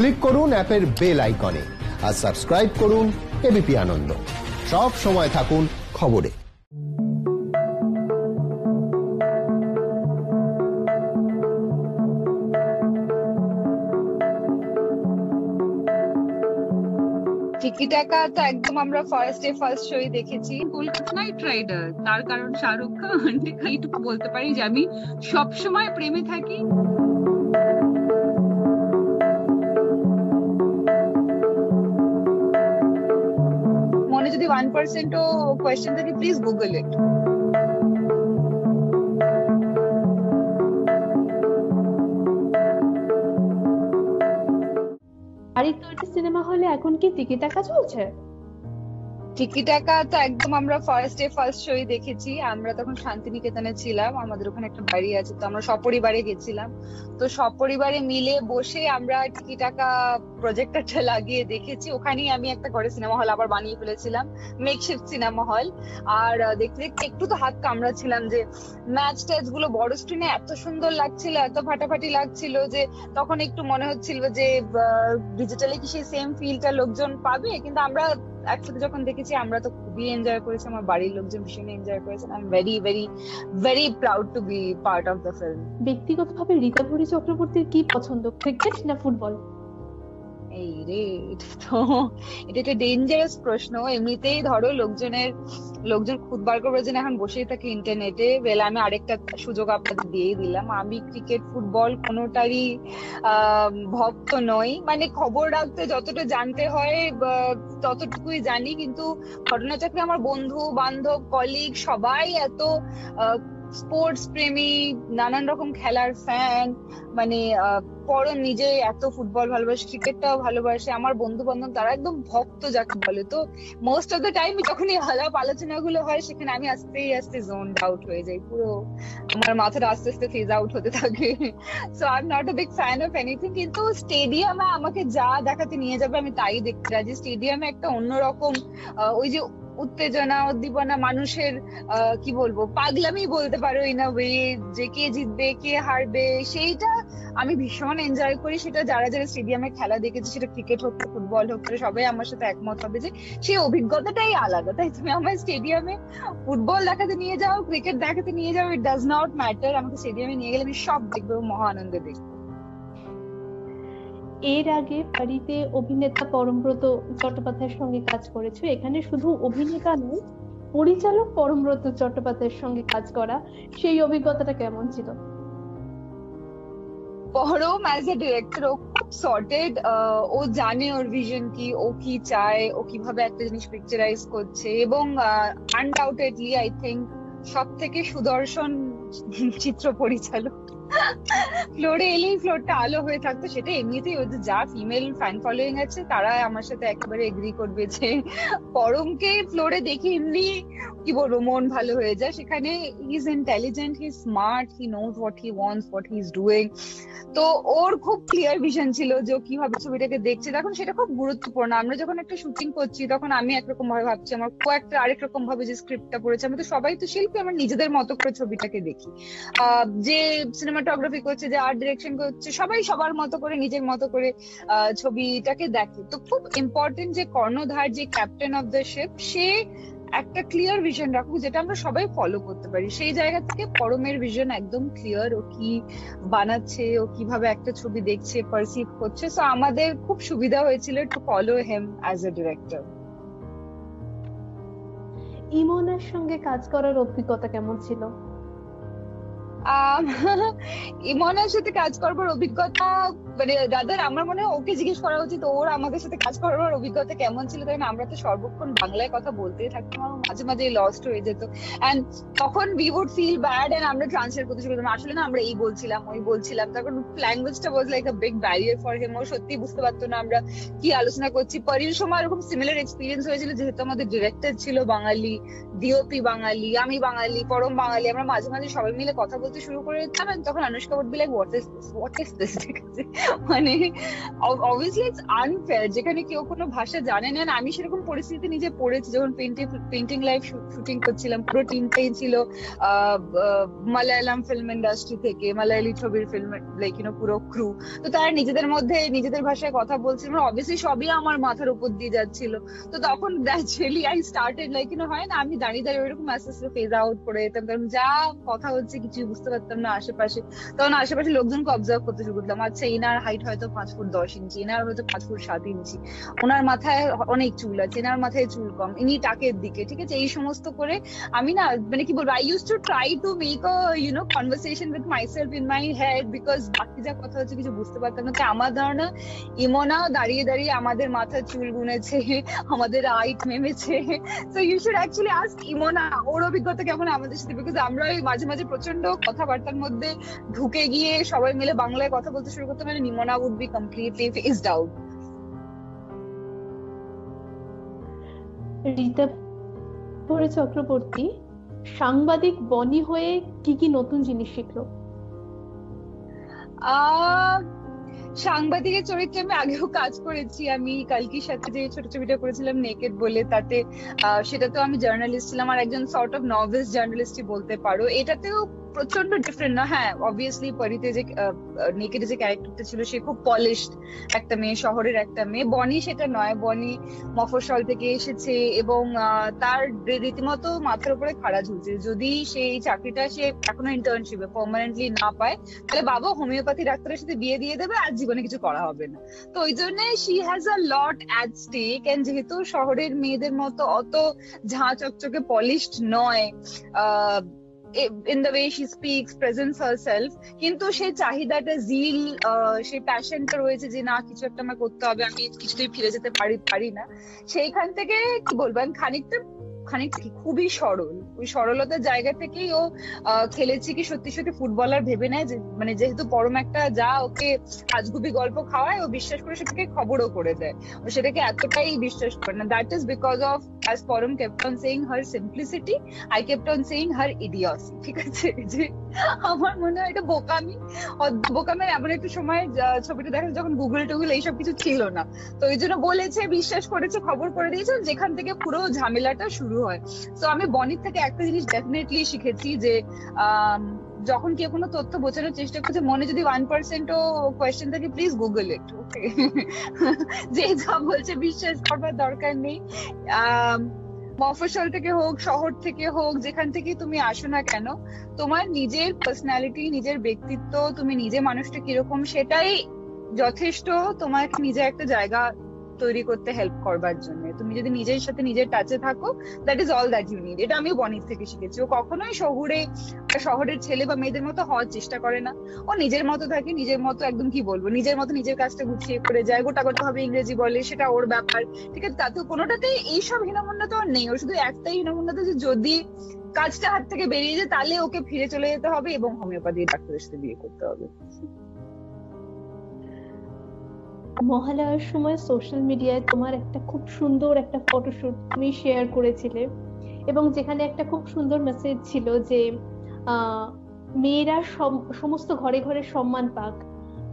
Click করুন অ্যাপের bell আইকনে আর সাবস্ক্রাইব করুন এবিপি আনন্দ। সব সময় থাকুন খবরে। টিকি টাকা তো একদম আমরা ফার্স্ট ডে ফার্স্ট শোই দেখেছি। কলকাতা নাইট রাইডার তার কারণ শাহরুখ খান। এইটুকু বলতে পারি যে আমি সবসময় প্রেমে থাকি। মনে যদি ওয়ান পার্সেন্টও কোয়েশ্চেন থাকে প্লিজ গুগল ইট বাড়ির তৈরি সিনেমা হলে এখন কি টিকিট টাকা চলছে? টিকি টাকা তো একদম আমরা ফার্স্ট ডে ফার্স্ট শোই দেখেছি। আমরা তখন শান্তিনিকেতনে ছিলাম, আমাদের ওখানে একটা বাড়ি আছে, তো আমরা সপরিবারে গেছিলাম। তো সপরিবারে মিলে বসে আমরা টিকি টাকা প্রজেক্টরটা লাগিয়ে দেখেছি। ওখানেই আমি একটা করে সিনেমা হল আবার বানিয়ে ফেলেছিলাম মেকশিফট সিনেমা হল আর দেখতে দেখতে একটু তো হাত কামড়াচ্ছিলাম যে ম্যাচ ট্যাচগুলো বড় স্ক্রিনে এত সুন্দর লাগছিল, এত ফাটাফাটি লাগছিল যে, তখন একটু মনে হচ্ছিল যে ডিজিটালি কি সেই সেম ফিলটা লোকজন পাবে? কিন্তু আমরা একসাথে যখন দেখেছি, আমরা তো খুবই এনজয় করেছি, আমার বাড়ির লোকজন ভীষণ এনজয় করেছে I am very very very proud to be part of the film ব্যক্তিগতভাবে রীতাভরি চক্রবর্তীর কি পছন্দ ক্রিকেট না ফুটবল এই রে, এটা তো, এটা একটা ডেঞ্জারাস প্রশ্ন। এমনিতেই ধরো লোকজনের, লোকজন খুদ বার করবার জন্য এখন বসেই থাকে ইন্টারনেটে বেলা আমি আরেকটা সুযোগ আপনাদের দিয়ে দিলাম। আমি ক্রিকেট ফুটবল কোনোটারই ভক্ত নই। মানে খবর রাখতে যতটা জানতে হয় ততটুকুই জানি, কিন্তু ঘটনাচক্রে আমার বন্ধু, বান্ধব কলিগ সবাই এত স্পোর্টস প্রেমী, নানান রকম খেলার ফ্যান মানে পরম নিজে এত ফুটবল ভালোবাসে ক্রিকেটটাও ভালোবাসে, আমার বন্ধু বান্ধব তারা একদম ভক্ত যাকে বলে। তো মোস্ট অফ দ্য টাইম যখন এই আলাপ আলোচনা গুলো হয়, সেখানে আমি আস্তে আস্তে জোন আউট হয়ে যাই। পুরো আমার মাথাটা আস্তে আস্তে ফেজ আউট হতে থাকে। So I am not a big fan of anything কিন্তু স্টেডিয়ামে আমাকে যা দেখাতে নিয়ে যাবে, আমি তাই দেখতে রাজি। স্টেডিয়ামে একটা অন্যরকম ওই যে উত্তেজনা, উদ্দীপনা মানুষের কি বলব, পাগলামি বলতে পারো ইন ওয়ে যে কে জিতবে, কে হারবে, সেইটা আমি ভীষণ এনজয় করি। সেটা যারা যারা স্টেডিয়ামে খেলা দেখেছে, সেটা ক্রিকেট হোক ফুটবল হোক সবাই আমার সাথে একমত হবে যে সেই অভিজ্ঞতাটাই আলাদা। তাই তুমি আমার স্টেডিয়ামে ফুটবল দেখাতে নিয়ে যাও ক্রিকেট দেখাতে নিয়ে যাও ইট ডাজ নট ম্যাটার আমাকে স্টেডিয়ামে নিয়ে গেলে আমি সব দেখব মহা আনন্দে দেখব। এর আগে বাড়িতে অভিনেতা পরমব্রত চট্টোপাধ্যায়ের সঙ্গে কাজ করেছ। এখানে শুধু অভিনেতা নয়, পরিচালক পরমব্রত চট্টোপাধ্যায়ের সঙ্গে কাজ করা, সেই অভিজ্ঞতাটা কেমন ছিল? পরম অ্যাজ এ ডিরেক্টর ও খুব সর্টেড ও জানে ওর ভিশন কি, ও কি চায়, ও কীভাবে একটা জিনিস পিকচারাইজ করছে এবং আনডাউটেডলি আই থিঙ্ক সব থেকে সুদর্শন চিত্র পরিচালক। ফ্লোরে এলেই ফ্লোরটা আলো হয়ে থাকতো, সেটা এমনিতেই ওদের যা ফিমেল ফ্যান ফলোয়িং আছে তারা আমার সাথে একেবারে এগ্রি করবে যে, পরমকে ফ্লোরে দেখে এমনি কি বলব, মন ভালো হয়ে যায়। সেখানে he is intelligent he smart he knows what he wants what he is doing তো ওর খুব ক্লিয়ার ভিশন ছিল যে কীভাবে ছবিটাকে দেখছে। তখন সেটা খুব গুরুত্বপূর্ণ। আমরা যখন একটা শুটিং করছি, তখন আমি একরকম ভাবে ভাবছি, আমার কয়েকটা আরেক রকম ভাবে যে স্ক্রিপ্টটা পড়েছে, আমি তো সবাই তো শিল্পী, আমার নিজেদের মতো করে ছবিটাকে দেখি। যে সিনেমাটোগ্রাফি করছে, যে আর্ট ডিরেকশন করছে, সবাই সবার মতো করে, নিজের মতো করে ছবিটাকে দেখে। তো খুব ইম্পর্টেন্ট যে কর্ণধার, যে ক্যাপ্টেন অফ দ্য শিপ সে একটা ক্লিয়ার ভিশন রাখুক যেটা আমরা সবাই ফলো করতে পারি। সেই জায়গা থেকে পরমের ভিশন একদম ক্লিয়ার ও কি বানাচ্ছে ও কীভাবে একটা ছবি দেখছে পারসিভ করছে। সো আমাদের খুব সুবিধা হয়েছিল to follow him as a director ইমনের সঙ্গে কাজ করার অভিজ্ঞতা কেমন ছিল? ইমনের সাথে কাজ করবার অভিজ্ঞতা মানে দাদার, আমার মনে হয় ওকে জিজ্ঞেস করা উচিত। ওর আমাদের সাথে কাজ করার অভিজ্ঞতা কেমন ছিল? কারণ আমরা তো সর্বক্ষণ বাংলায় কথা বলতেই থাকতাম আমার মাঝে মাঝে লস্ট হয়ে যেত। এন্ড তখন we would feel bad and আমরা ট্রান্সলেট করতে শুরু করতাম। আসলে না, আমরা এই বলছিলাম, ওই বলছিলাম। তখন ল্যাঙ্গুয়েজটা was like a big barrier for him ও সত্যি বুঝতে পারতো না আমরা কি আলোচনা করছি। পরের সময় এরকম সিমিলার এক্সপিরিয়েন্স হয়েছিল, যেহেতু আমাদের ডিরেক্টর ছিল বাঙালি ডিওপি বাঙালি, আমি বাঙালি, পরম বাঙালি। আমরা মাঝে মাঝে সবাই মিলে কথা বলতে শুরু করে দিতাম তখন Anushka would be like what is what is this মানে অবভিয়াসলি ইটস আনফেয়ার যেখানে কেউ কোনো ভাষা জানে না। আমি সেরকম পরিস্থিতি নিজে পড়েছি, যখন পেন্টিং পেন্টিং লাইভ শুটিং করছিলাম, পুরো টিমটাই ছিল মালায়ালাম ফিল্ম ইন্ডাস্ট্রি থেকে, মালায়ালি ছবির ফিল্ম লাইক ইউনো পুরো ক্রু তো তারা নিজেদের মধ্যে, নিজেদের ভাষায় কথা বলছিল অবভিয়াসলি সবই আমার মাথার উপর দিয়ে যাচ্ছিল। তো তখন naturally I started like you know হয় না, আমি দাঁড়িয়ে দাঁড়িয়ে ওইরকম আস্তে ফেজ আউট করে যেতাম। কারণ যা কথা হচ্ছে কিছুই বুঝতে পারতাম না আশেপাশে। তখন আশেপাশে লোকজনকে অবজার্ভ করতে শুরু করলাম আচ্ছা এনার হাইট হয়তো পাঁচ ফুট দশ ইঞ্চি, এনার হয়তো পাঁচ ফুট সাত ইঞ্চি। ওনার মাথায় অনেক চুল আছে, এনার মাথায় চুল কম, ইনি টাকের দিকে, ঠিক আছে? এই সমস্ত করে আমি না মানে কি বলব I use to try to make a you know conversation with myself in my head because বাকি যা কথা হচ্ছে কিছু বুঝতে পারতাম না। আমার ধারণা, ইমোনা দাঁড়িয়ে দাঁড়িয়ে আমাদের মাথার চুল গুনেছে আমাদের হাইট নেমেছে। So you should actually ask ইমোনা, ওর অভিজ্ঞতা কেমন আমাদের সাথে? বিকজ আমরা মাঝে মাঝে প্রচণ্ড কথাবার্তার মধ্যে ঢুকে গিয়ে সবাই মিলে বাংলায় কথা বলতে শুরু করতে মানে নিমোনা would be completely phased out Rita Chakraborty সাংবাদিক বনি হয়ে কি কি নতুন জিনিস শিখলো? সাংবাদিকের চরিত্রে আমি আগেও কাজ করেছি। আমি কালকির সাথে যে ছোট ছবিটা করেছিলাম নেকেড বলে তাতে আহ, তো আমি জার্নালিস্ট ছিলাম। আর একজন সর্ট অফ নভেলস জার্নালিস্টই বলতে পারো। এটাতেও প্রচণ্ড ডিফারেন্ট না? হ্যাঁ অবভিয়াসলি পরিতে যে নেকেডে যে ক্যারেক্টারটা ছিল, সে খুব পলিশড একটা মেয়ে, শহরের একটা মেয়ে। বনি সেটা নয় বনি মফস্বল থেকে এসেছে এবং তার রীতিমতো মাথার উপরে খাড়া ঝুলছে। যদি সেই চাকরিটা সে এখনও ইন্টার্নশিপে পার্মানেন্টলি না পায়, তাহলে বাবা হোমিওপ্যাথি ডাক্তারের সাথে বিয়ে দিয়ে দেবে আর জীবনে কিছু করা হবে না। তো ওই জন্য she has a lot at stake and যেহেতু শহরের মেয়েদের মতো অত ঝাঁ চকচকে পলিশড নয় in the way she speaks presence herself কিন্তু সেই চাহিদাটা জিল সেই প্যাশনটা রয়েছে যে, না, কিছু একটা আমার করতে হবে, আমি কিছুতেই ফিরে যেতে পারি পারি না। সেইখান থেকে কি বলব? আমি খানিকটা কি খুবই সরল। ওই সরলতার জায়গা থেকেই ও খেলেছে কি সত্যি সত্যি ফুটবলার ভেবে নেয় যে মানে যেহেতু পরম একটা যা ওকে আজগুবি গল্প খাওয়ায়, ও বিশ্বাস করে সেটাকে খবরও করে দেয়। ও সেটাকে এতটাই বিশ্বাস করে না। That is because of as Param kept on saying her simplicity I kept on saying her idiocy ঠিক আছে? যে আমার মনে হয় এটা বোকামি। বোকামের এমন একটা সময় ছবিটা দেখা যখন গুগল টুগল এইসব কিছু ছিল না। তো এই জন্য বলেছে, বিশ্বাস করেছে, খবর করে দিয়েছে, যেখান থেকে পুরো ঝামেলাটা শুরু হয়। তো আমি বনির থেকে একটা জিনিস ডেফিনেটলি শিখেছি যে যখন কেউ কোনো তথ্য বোঝানোর চেষ্টা করছে মনে যদি ওয়ান পার্সেন্টও কোয়েশ্চেন থাকে প্লিজ গুগল ইট যে যা বলছে বিশ্বাস করবার দরকার নেই। আম, মফস্বল থেকে হোক শহর থেকে হোক যেখান থেকে তুমি আসো না কেন তোমার নিজের পার্সোনালিটি নিজের ব্যক্তিত্ব তুমি নিজে মানুষটা কীরকম সেটাই যথেষ্ট তোমাকে নিজে একটা জায়গা তৈরি করতে হেল্প করবার জন্য। তুমি যদি নিজের সাথে নিজের টাচে থাকো that is all that you need এটা আমি বনির থেকে শিখেছি। ও কখনোই শহরে, শহরের ছেলে বা মেয়েদের মতো হওয়ার চেষ্টা করে না। ও নিজের মতো থাকে, নিজের মতো একদম কি বলব, নিজের মতো নিজের কাজটা গুছিয়ে করে যায়, গোটা গোটা ভাবে ইংরেজি বলে, সেটা ওর ব্যাপার। ঠিক আছে? তাতে কোনোটাতেই এইসব হীনমন্যতা ওর নেই। ওর শুধু একটাই হীনমন্যতা যে যদি কাজটা হাত থেকে বেরিয়ে যায়, তাহলে ওকে ফিরে চলে যেতে হবে এবং হোমিওপ্যাথি ডাক্তারের সাথে বিয়ে করতে হবে। মহালয়ার সময় সোশ্যাল মিডিয়ায় তোমার একটা খুব সুন্দর একটা ফটোশুট তুমি শেয়ার করেছিলে এবং যেখানে একটা খুব সুন্দর মেসেজ ছিল যে মেয়েরা সম- সমস্ত ঘরে ঘরে সম্মান পাক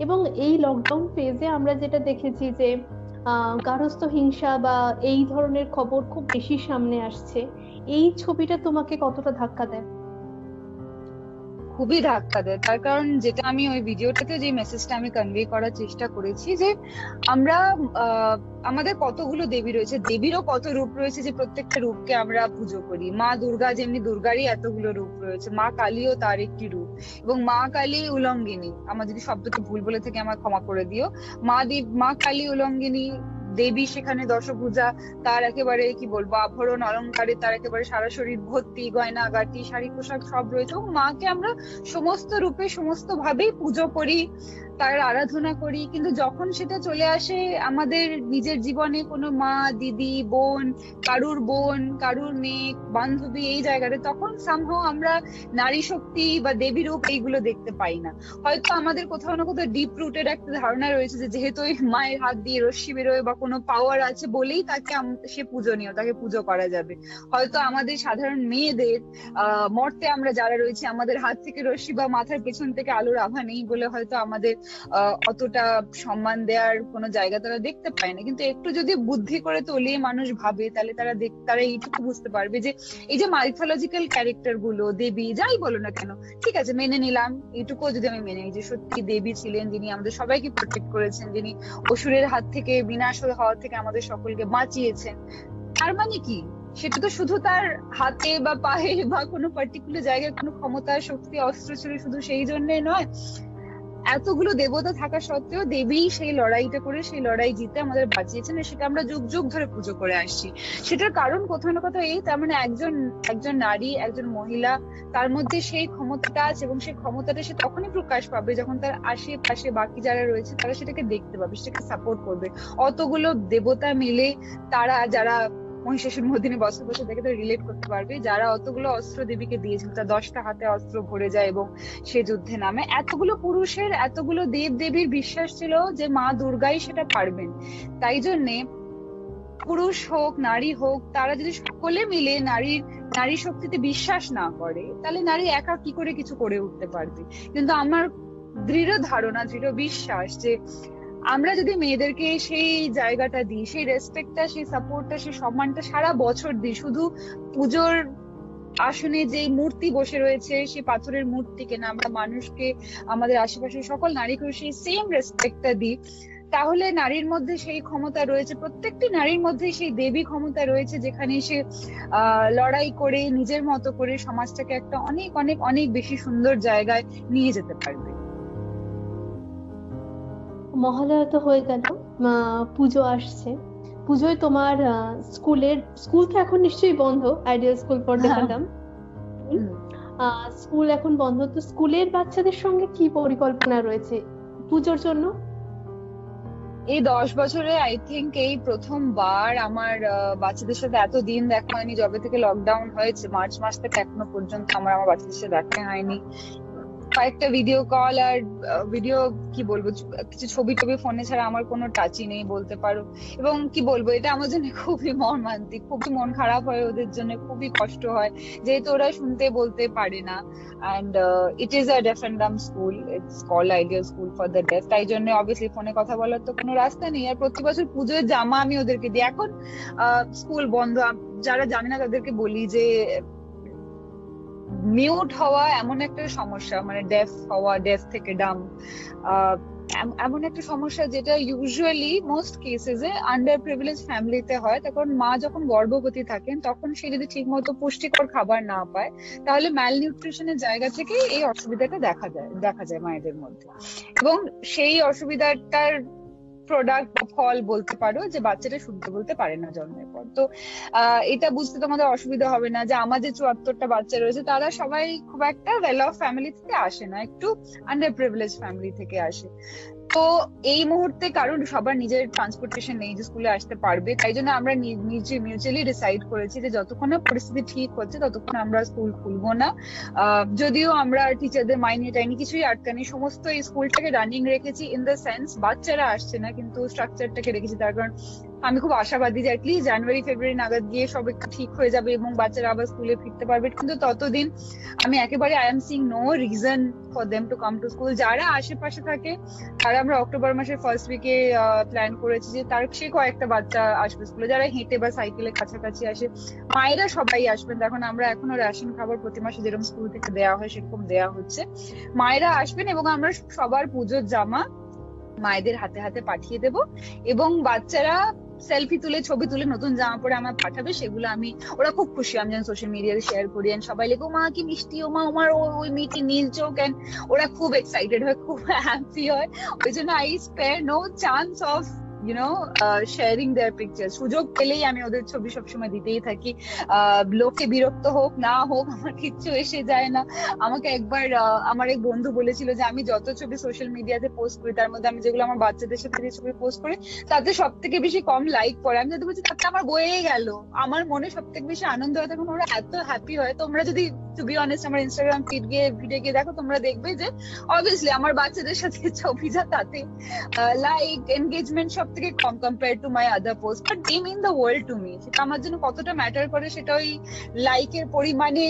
এবং এই লকডাউন ফেজে আমরা যেটা দেখেছি যে আহ, গার্হস্থ্য হিংসা বা এই ধরনের খবর খুব বেশি সামনে আসছে। এই ছবিটা তোমাকে কতটা ধাক্কা দেয়? খুবই ধাক্কা দেয়। তার কারণ যেটা আমি ওই ভিডিওটাতে যে মেসেজটা আমি কনভে করার চেষ্টা করেছি যে আমরা আমাদের কতগুলো দেবী রয়েছে, দেবীরও কত রূপ রয়েছে যে প্রত্যেকটা রূপকে আমরা পুজো করি। মা দুর্গা যেমনি দুর্গারই এতগুলো রূপ রয়েছে, মা কালীও তার একটি রূপ। এবং মা কালী উলঙ্গিনী, আমার যদি শব্দকে ভুল বলে থেকে আমার ক্ষমা করে দিও। মা দেব, মা কালী উলঙ্গিনী দেবী সেখানে দশভূজা, তার একেবারে কি বলব, আভরণ অলংকারে তার একেবারে সারা শরীর, ভর্তি, গয়না, গাটি, শাড়ি, পোশাক সব রয়েছে। মাকে আমরা সমস্ত রূপে সমস্ত ভাবেই পুজো করি। তার আরাধনা করি, কিন্তু যখন সেটা চলে আসে আমাদের নিজের জীবনে কোনো মা, দিদি, বোন, কারুর বোন, কারুর মেয়ে, বান্ধবী এই জায়গাতে, তখন সামহাও আমরা নারী শক্তি বা দেবী রূপ এইগুলো দেখতে পাই না। হয়তো আমাদের কোথাও না কোথাও ডিপ রুটেড একটা ধারণা রয়েছে যে যেহেতু ওই মায়ের হাত দিয়ে রশ্মি বেরোয় বা কোনো পাওয়ার আছে বলেই তাকে সে পূজনীয়, তাকে পুজো করা যাবে। হয়তো আমাদের সাধারণ মেয়েদের মর্তে আমরা যারা রয়েছি, আমাদের হাত থেকে রশ্মি বা মাথার পেছন থেকে আলোর আভা নেই বলে হয়তো আমাদের অতটা সম্মান দেওয়ার কোনো জায়গা তারা দেখতে পায় না। কিন্তু একটু যদি বুদ্ধি করে তলিয়ে মানুষ ভাবে, তাহলে তারা দেখ, তারা এইটুকু বুঝতে পারবে যে, এই যে মাইথোলজিক্যাল ক্যারেক্টারগুলো, দেবী, যাই বলো না কেন, ঠিক আছে, মেনে নিলাম এইটুকুও যদি আমি মেনে নিই যে, সত্যি দেবী ছিলেন যিনি, আমাদের সবাইকে প্রোটেক্ট করেছেন, যিনি অসুরের হাত থেকে বিনাশ হওয়া থেকে আমাদের সকলকে বাঁচিয়েছেন, তার মানে কি? সেটা তো শুধু তার হাতে বা পায়ে বা কোনো পার্টিকুলার জায়গায় কোনো ক্ষমতা, শক্তি, অস্ত্র ছিল শুধু সেই জন্য নয়। এতগুলো দেবতা থাকা সত্ত্বেও দেবী সেই লড়াইটা করে, সেই লড়াই জিতে আমাদের বাঁচিয়েছেন সেটা আমরা যুগ যুগ ধরে পুজো করে আসছি। সেটার কারণ কোথাও না কোথাও এই, তার মানে একজন একজন নারী, একজন মহিলা, তার মধ্যে সেই ক্ষমতাটা আছে এবং সেই ক্ষমতাটা সে তখনই প্রকাশ পাবে যখন তার আশেপাশে বাকি যারা রয়েছে তারা সেটাকে দেখতে পাবে, সেটাকে সাপোর্ট করবে। অতগুলো দেবতা মিলে তারা, যারা মহিষাসুর মদিনী বছর বছর দেখে তো রিলেট করতে পারবে। যারা অতগুলো অস্ত্র দেবীকে দিয়েছিল, তার দশটা হাতে অস্ত্র ভরে যায় এবং সে যুদ্ধে নামে। এতগুলো পুরুষের, এতগুলো দেব দেবীর বিশ্বাস ছিল যে মা দুর্গাই সেটা পারবেন। তাই জন্যে পুরুষ হোক, নারী হোক, তারা যদি সকলে মিলে নারীর নারী শক্তিতে বিশ্বাস না করে, তাহলে নারী একা কি করে কিছু করে উঠতে পারবে? কিন্তু আমার দৃঢ় ধারণা, দৃঢ় বিশ্বাস যে আমরা যদি মেয়েদেরকে সেই জায়গাটা দিই, সেই রেসপেক্টটা সেই সাপোর্টটা সেই সম্মানটা সারা বছর দিই, শুধু পুজোর আসনে যে মূর্তি বসে রয়েছে, সেই পাথরের মূর্তিকে না আমরা মানুষকে, আমাদের আশেপাশে সকল নারীকে সেই সেম রেসপেক্টটা দিই, তাহলে নারীর মধ্যে সেই ক্ষমতা রয়েছে, প্রত্যেকটি নারীর মধ্যে সেই দেবী ক্ষমতা রয়েছে, যেখানে সে লড়াই করে, নিজের মতো করে সমাজটাকে একটা অনেক অনেক অনেক বেশি সুন্দর জায়গায় নিয়ে যেতে পারবে। মহালয়া তো হয়ে গেল পুজো আসছে। পুজোয় তোমার স্কুলের স্কুল তো এখন নিশ্চয়ই বন্ধ আইডিয়াল স্কুল ফর। ডেকাডাম স্কুল এখন বন্ধ তো স্কুলের বাচ্চাদের সঙ্গে কি পরিকল্পনা রয়েছে পুজোর জন্য? এই দশ বছরে আই থিঙ্ক এই প্রথমবার আমার বাচ্চাদের সাথে এত দিন দেখা হয়নি যবে থেকে লকডাউন হয়েছে মার্চ মাস থেকে এখনও পর্যন্ত আমার আমার বাচ্চাদের সাথে দেখা হয়নি। কয়েকটা ভিডিও কল আর ভিডিও কি বলব কিছু ছবি টবি ফোনে ছাড়া আমার কোনো টাচই নেই বলতে পারো। এবং কি বলব, এটা আমার জন্য খুবই মর্মান্তিক, খুবই মন খারাপ হয়, ওদের জন্য খুবই কষ্ট হয়, যেহেতু ওরা শুনতে বলতে পারে না। And it is a deaf and school it's call ideal school for the deaf তাই জন্য অবভিয়াসলি ফোনে কথা বলার তো কোনো রাস্তা নেই। আর প্রতি বছর পুজোর জামা আমি ওদেরকে দিই। এখন স্কুল বন্ধ যারা জানে না তাদেরকে বলি যে মিউট হওয়া এমন একটা সমস্যা মানে ডেফ হওয়া ডেফ থেকে ডাম এমন একটা সমস্যা যেটা ইউজুয়ালি মোস্ট কেসেস এ আন্ডার প্রিভিলেজ ফ্যামিলিতে হয়। তখন মা যখন গর্ভবতী থাকেন, তখন সে যদি ঠিক মতো পুষ্টিকর খাবার না পায়, তাহলে ম্যাল নিউট্রিশনের জায়গা থেকে এই অসুবিধাটা দেখা যায় দেখা যায় মায়েদের মধ্যে। এবং সেই অসুবিধাটার প্রোডাক্ট বা ফল বলতে পারো যে বাচ্চাটা শুনতে বলতে পারে না জন্মের পর। তো এটা বুঝতে তোমাদের অসুবিধা হবে না যে আমার যে চুয়াত্তরটা বাচ্চা রয়েছে, তারা সবাই খুব একটা ওয়েল অফ ফ্যামিলি থেকে আসে না, একটু আন্ডার প্রিভিলেজ ফ্যামিলি থেকে আসে। তো এই মুহূর্তে কারণ সবার নিজের ট্রান্সপোর্টেশন নেই যে স্কুলে আসতে পারবে, তাই জন্য আমরা নিজে মিউচুয়ালি ডিসাইড করেছি যে যতক্ষণ না পরিস্থিতি ঠিক হচ্ছে ততক্ষণ আমরা স্কুল খুলবো না। যদিও আমরা টিচারদের মাইনে টাইনি কিছুই আটকানি, সমস্ত এই স্কুলটাকে রানিং রেখেছি ইন দ্য সেন্স বাচ্চারা আসছে না, কিন্তু স্ট্রাকচারটাকে রেখেছি, তার কারণ আমি খুব আশাবাদী যে অ্যাটলিস্ট জানুয়ারি ফেব্রুয়ারি নাগাদ গিয়ে সব ঠিক হয়ে যাবে এবং বাচ্চারা আবার স্কুলে ফিরতে পারবে। কিন্তু ততদিন আমি একেবারে I am seeing no reason for them to come to school যারা আশেপাশে থাকে, তারা আমরা অক্টোবর মাসের ফার্স্ট উইকে প্ল্যান করেছি যে তার সে কয়েকটা বাচ্চা আসবে স্কুলে যারা হেঁটে বা সাইকেলে কাছাকাছি আসে, মায়েরা সবাই আসবেন। এখন আমরা এখনও রেশন খাবার প্রতি মাসে যেরকম স্কুল থেকে দেওয়া হয়, সেরকম দেওয়া হচ্ছে। মায়েরা আসবেন এবং আমরা সবার পুজোর জামা মায়েদের হাতে হাতে পাঠিয়ে দেব। এবং বাচ্চারা সেলফি তুলে, ছবি তুলে নতুন জামা পরে আমার পাঠাবে, সেগুলো আমি, ওরা খুব খুশি, আমি যেন সোশ্যাল মিডিয়াতে শেয়ার করি। And সবাই লেখো মা, কি মিষ্টি, ও মা, আমার ওই মিটি নীল চোখ। And ওরা খুব এক্সাইটেড হয়, খুব হ্যাপি হয়। ওই জন্য I spare no chance of you know sharing their picture সুযোগ পেলেই আমি ওদের ছবি সবসময় দিতেই থাকি। লোকে বিরক্ত হোক, না হোক, আমার কিচ্ছু এসে যায় না। আমাকে একবার আমার এক বন্ধু বলেছিল যে, আমি যত ছবি সোশ্যাল মিডিয়াতে পোস্ট করি, তার মধ্যে আমি যেগুলো আমার বাচ্চাদের সাথে যে ছবি পোস্ট করি, তাতে সব থেকে বেশি কম লাইক পড়ে। আমি যদি বলছি, তাতে আমার বয়ে গেল। আমার মনে সব থেকে বেশি আনন্দ হয়, তখন ওরা এত হ্যাপি হয়। তোমরা যদি টু বি অনেস্ট আমার ইনস্টাগ্রাম ফিড গিয়ে ভিডিও গিয়ে দেখো, তোমরা দেখবে যে অবভিয়াসলি আমার বাচ্চাদের সাথে ছবি যা তাতে লাইক এনগেজমেন্ট সব থেকে কম compare to my other post but they mean the world to me সেটা আমার জন্য কতটা ম্যাটার করে সেটা ওই লাইকের পরিমাণে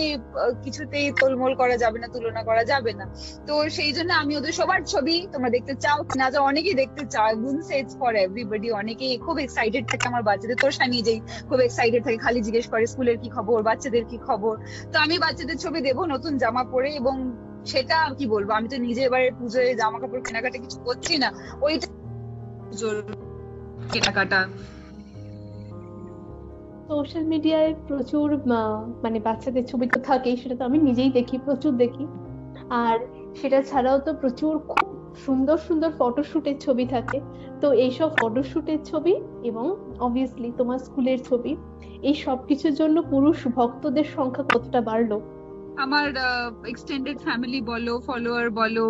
কিছুতেই তোলমোল করা যাবে না, তুলনা করা যাবে না। তো সেই জন্য আমি ওদের সবার ছবি, তোমরা দেখতে চাও না চাও অনেকেই দেখতে চাও গুন সেটস ফর এভরিবডি অনেকেই খুব এক্সাইটেড থাকে আমার বাচ্চাদের। তোর নিজেই খুব এক্সাইটেড থাকে, খালি জিজ্ঞেস করে, স্কুলের কি খবর? বাচ্চাদের কি খবর? তো আমি বাচ্চাদের ছবি দেবো, নতুন জামা পরে, এবং সেটা কি বলব, আমি তো নিজে এবারে পুজোয় জামা কাপড় কেনাকাটা কিছু করছি না। ওইটা কেনাকাটা। সোশ্যাল মিডিয়ায় প্রচুর মানে বাচ্চাদের ছবি তো থাকেই সেটা তো আমি নিজেই দেখি প্রচুর দেখি। আর সেটা ছাড়াও তো প্রচুর খুব সুন্দর সুন্দর ফটোশুটের ছবি থাকে। তো এইসব ফটোশুটের ছবি এবং অবভিয়াসলি তোমার স্কুলের ছবি এই সব কিছুর জন্য পুরুষ ভক্তদের সংখ্যা কতটা বাড়লো? আমার এক্সটেন্ডেড ফ্যামিলি বলো ফলোয়ার বলো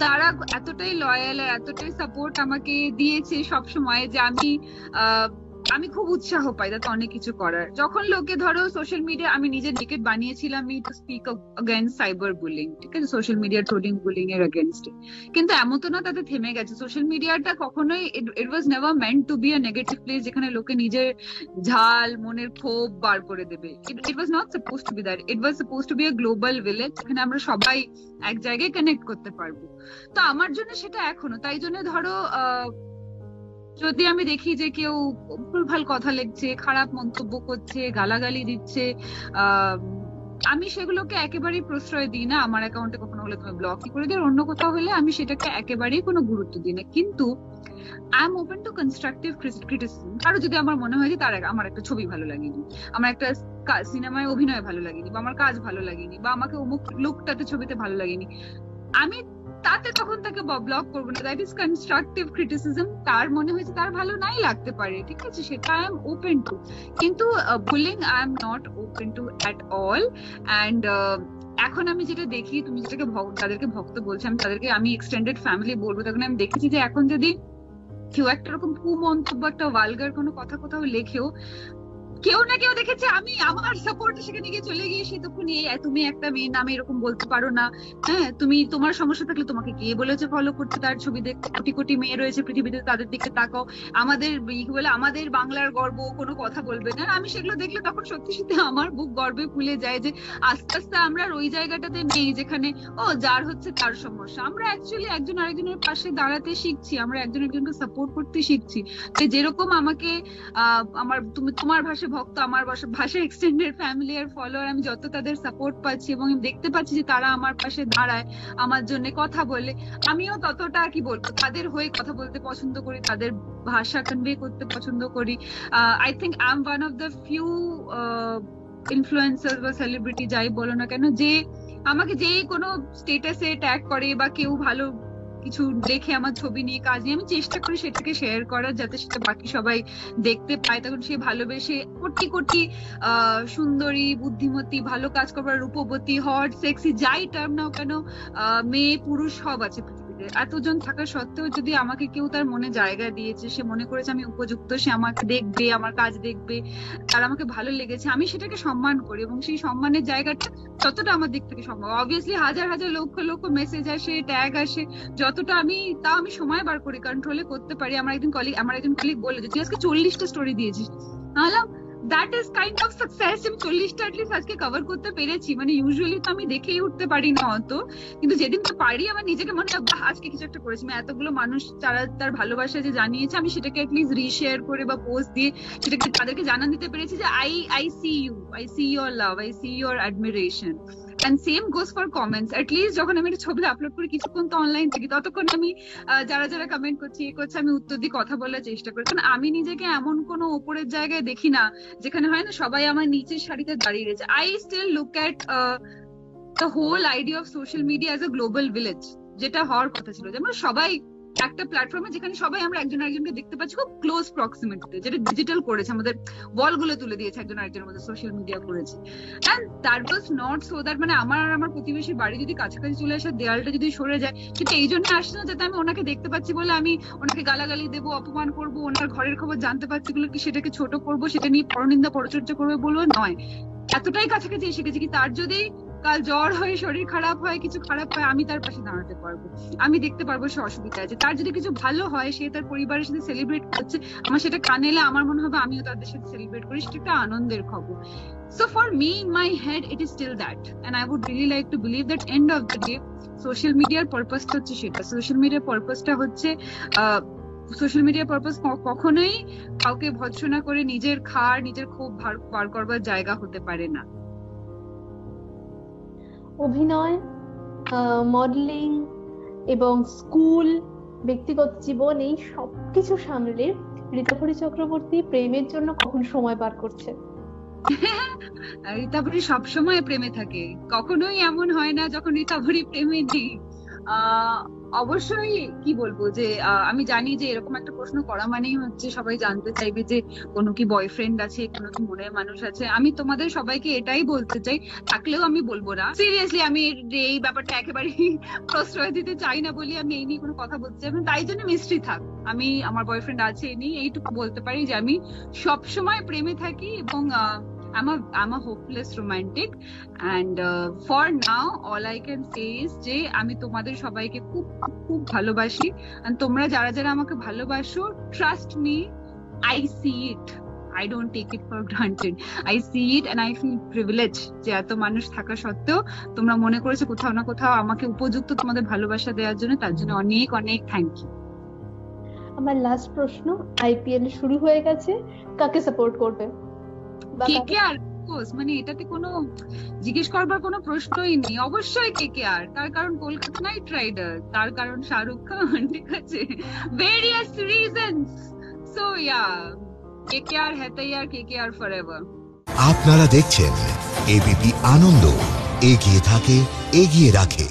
তারা এতটাই লয়াল আর এতটাই সাপোর্ট আমাকে দিয়েছে সব সময় যে আমি আহ, আমি খুব উৎসাহ পাই তাতে অনেক কিছু করার। যখন লোকে ধরো সোশ্যাল মিডিয়া আমি নিজে নেকেট বানিয়েছিলাম to speak against cyber bullying ঠিক আছে? সোশ্যাল মিডিয়া ট্রোলিং বুলিং এর অগেনস্টে কিন্তু এমন তো না তাতে থেমে গেছে। সোশ্যাল মিডিয়াটা কখনোই it was never meant to be a negative place যেখানে লোকে নিজের ঝাল মনের ক্ষোভ বার করে দেবে। It was not suppose to be that it was suppose to be a global village যেখানে আমরা সবাই এক জায়গায় কানেক্ট করতে পারব। তো আমার জন্য সেটা এখনও। তাই জন্য ধরো আহ, যদি আমি দেখি যে কেউ ভুলভাল কথা লিখছে, খারাপ মন্তব্য করছে, গালাগালি দিচ্ছে আমি সেগুলোকে একেবারেই প্রশ্রয় দিই না আমার অ্যাকাউন্টে কখনো হলে তুমি ব্লকই করে দিও। অন্য কোথাও হলে আমি সেটাকে একেবারেই কোনো গুরুত্ব দিই না। কিন্তু I am open to constructive criticism কারও যদি আমার মনে হয় যে তার আমার একটা ছবি ভালো লাগেনি, আমার একটা সিনেমায় অভিনয় ভালো লাগেনি, বা আমার কাজ ভালো লাগেনি, বা আমাকে অমুক লুকটাতে ছবিতে ভালো লাগেনি, আমি তাতে তখন তাকে ব্লক করব না। দ্যাট ইজ কনস্ট্রাকটিভ ক্রিটিসিজম তার মনে হয়েছে তার ভালো নাই লাগতে পারে, ঠিক আছে? সেটা আই এম ওপেন টু কিন্তু bullying I am not open to at all and এখন আমি যেটা দেখি, তুমি যেটাকে তাদেরকে ভক্ত বলছো, আমি তাদেরকে আমি এক্সটেন্ডেড ফ্যামিলি বলব, তখন আমি দেখেছি যে এখন যদি কেউ একটা রকম কুমন্তব্য একটা ওয়ালগার কোনো কথা কোথাও লেখেও কেউ না কেউ দেখেছে, আমি আমার সাপোর্ট সেখানে গিয়ে চলে গিয়ে সে তখন তুমি একটা মেয়ের নামে এরকম বলতে পারো না। হ্যাঁ তুমি, তোমার সমস্যা থাকলে তোমাকে কে বলেছে ফলো করতে? তার ছবি দেখতে কোটি কোটি মেয়ে রয়েছে পৃথিবীতে, তাদের দিকে তাকাও। আমাদের বলে, আমাদের বাংলার গর্ব, কোনো কথা বলবে না। আমি সেগুলো দেখলে তখন সত্যি সত্যি আমার বুক গর্বে ফুলে যায় যে, আস্তে আস্তে আমরা ওই জায়গাটাতে নেই যেখানে, ও, যার হচ্ছে তার সমস্যা। আমরা অ্যাকচুয়ালি একজন আরেকজনের পাশে দাঁড়াতে শিখছি, আমরা একজন একজনকে সাপোর্ট করতে শিখছি। যেরকম আমাকে আমার, তুমি, তোমার ভাষায় ভক্ত আমার ভাষা এক্সটেন্ডেড ফ্যামিলি আর ফলোয়ার আমি যত তাদের সাপোর্ট পাচ্ছি এবং দেখতে পাচ্ছি যে তারা আমার পাশে দাঁড়ায়, আমার জন্য কথা বলে, আমিও ততটা কি বলব, তাদের হয়ে কথা বলতে পছন্দ করি, তাদের ভাষা কনভে করতে পছন্দ করি। I think I am one of the few influencer বা সেলিব্রিটি যাই বলো না কেন, যে আমাকে যে কোনো স্টেটাসে ট্যাগ করে বা কেউ ভালো কিছু দেখে আমার ছবি নিয়ে কাজ নিয়ে আমি চেষ্টা করি সেটাকে শেয়ার করার যাতে সেটা বাকি সবাই দেখতে পায়। তখন সে ভালোবেসে কোটি কোটি সুন্দরী, বুদ্ধিমতী, ভালো কাজ করবার রূপবতী হট সেক্সি যাই টার্ম নাও কেন মেয়ে, পুরুষ, সব আছে। এতজন থাকা সত্ত্বেও যদি আমাকে কেউ তার মনে জায়গা দিয়েছে, সে মনে করেছে আমি উপযুক্ত, সে আমাকে দেখবে, আমার কাজ দেখবে, তার আমাকে ভালো লেগেছে, আমি সেটাকে সম্মান করি এবং সেই সম্মানের জায়গাটা ততটা আমার দিক থেকে সম্ভব। অবভিয়াসলি হাজার হাজার লক্ষ লক্ষ মেসেজ আসে ট্যাগ আসে, যতটা আমি, তা আমি সময় বার করি কন্ট্রোলে করতে পারি। আমার একজন কলিগ আমার একজন কলিগ বলে যে, তুই আজকে চল্লিশটা স্টোরি দিয়েছিস। আলাম that is kind of success আমি চল্লিশটা অ্যাটলিস্ট আজকে কভার করতে পেরেছি। মানে ইউজুয়ালি তো আমি দেখেই উঠতে পারি না অত। কিন্তু যেদিন তো পারি, আমার নিজেকে মনে হয় আজকে কিছু একটা করেছি। মানে এতগুলো মানুষ তারা তার ভালোবাসা যে জানিয়েছে, আমি সেটাকে অ্যাটলিস্ট রিশেয়ার করে বা পোস্ট দিয়ে সেটাকে তাদেরকে জানান দিতে পেরেছি যে I I see you I see your love I see your admiration and same goes for comments list যখন আমি একটা ছবি আপলোড করি, কিছুক্ষণ তো অনলাইন থাকি, ততক্ষণ আমি যারা যারা কমেন্ট করছে, এ করছে, আমি উত্তর দিয়ে কথা বলার চেষ্টা করি। কারণ আমি নিজেকে এমন কোনো ওপরের জায়গায় দেখি না, যেখানে হয় না, সবাই আমার নিচের সারিতে দাঁড়িয়ে রয়েছে। I still look at the whole idea of social media as a global village যেটা হওয়ার কথা ছিল। যেমন সবাই একটা প্ল্যাটফর্মে যেখানে সবাই আমরা একজন আরেকজনকে দেখতে পাচ্ছি খুব ক্লোজ প্রক্সিমিটিতে যেটা ডিজিটাল করেছে, আমাদের ওয়ালগুলো তুলে দিয়েছে একজন আরেকজনের মধ্যে সোশ্যাল মিডিয়া করেছে। And that was not so that মানে আমার আর আমার প্রতিবেশীর বাড়ি যদি কাছাকাছি চলে আসে, দেয়ালটা যদি সরে যায় সেটা এই জন্য আসছে না যাতে আমি ওনাকে দেখতে পাচ্ছি বলে আমি ওনাকে গালাগালি দেবো, অপমান করব, ওনার ঘরের খবর জানতে পারছি বলে কি সেটাকে ছোট করব, সেটা নিয়ে পরনিন্দা পরচর্চা করবে বলব নয়। এতটাই কাছাকাছি এসে গেছি কি তার যদি কাল জ্বর হয়, শরীর খারাপ হয়, কিছু খারাপ হয়, আমি তার পাশে দাঁড়াতে পারব। আমি দেখতে পারব সে অসুবিধা আছে। তার যদি কিছু ভালো হয়, সে তার পরিবারের সাথে সেলিব্রেট করছে, আমার সেটা কানে আমার মনে হবে আমিও তাদের সাথে সেলিব্রেট করি, সেটা একটা আনন্দের খবর। So for me my head it is still that and I would really like to believe that end of the day social মিডিয়ার পারপাসটা হচ্ছে সেটা। সোশ্যাল মিডিয়ার পারপাসটা হচ্ছে সোশ্যাল মিডিয়ার পারপাস কখনোই কাউকে ভৎসনা করে নিজের খার নিজের ক্ষোভ বার করবার জায়গা হতে পারে না। অভিনয় মডেলিং এবং স্কুল ব্যক্তিগত জীবন, এই সবকিছু সামলে ঋতুপরি চক্রবর্তী প্রেমের জন্য কখন সময় বার করছে? ঋতাভরি সবসময় প্রেমে থাকে। কখনোই এমন হয় না যখন ঋতাভরি প্রেমে নেই। অবশ্যই কি বলব যে আমি জানি যে এরকম একটা প্রশ্ন করা মানেই হচ্ছে সবাই জানতে চাইবে যে কোনো কি বয়ফ্রেন্ড আছে, কোনো কি মনের মানুষ আছে। আমি তোমাদের সবাইকে এটাই বলতে চাই, থাকলেও আমি বলব না। সিরিয়াসলি আমি এই ব্যাপারটা একেবারেই প্রশ্রয় দিতে চাই না বলি, আমি এই নিয়ে কোনো কথা বলতে চাই। তাই জন্য মিস্ট্রি থাক। আমি, আমার বয়ফ্রেন্ড আছে এই নিয়ে এইটুকু বলতে পারি যে আমি সব সময় প্রেমে থাকি এবং I'm a I'm a hopeless romantic and uh, for now all I can say is যে আমি তোমাদের সবাইকে খুব খুব ভালোবাসি and তোমরা যারা যারা আমাকে ভালোবাসো trust me I see it. I don't take it for granted. I see it and I feel privileged যে এত মানুষ থাকা সত্ত্বেও তোমরা মনে করেছ কোথাও না কোথাও আমাকে উপযুক্ত তোমাদের ভালোবাসা দেওয়ার জন্য তার জন্য অনেক অনেক থ্যাংক ইউ আমার লাস্ট প্রশ্ন আইপিএল শুরু হয়ে গেছে কাকে সাপোর্ট করবে? কে কে আর মানে এটাতে কোনো জিজ্ঞেস করবার কোনো প্রশ্নই নেই। অবশ্যই কে কে আর তার কারণ কলকাতা নাইট রাইডার তার কারণ শাহরুখ খান ঠিক আছে? Various reasons so yeah K K R হেতাই আর কে কে আর ফরএভার আপনারা দেখছেন এবিপি আনন্দ। এগিয়ে থাকে এগিয়ে রাখে।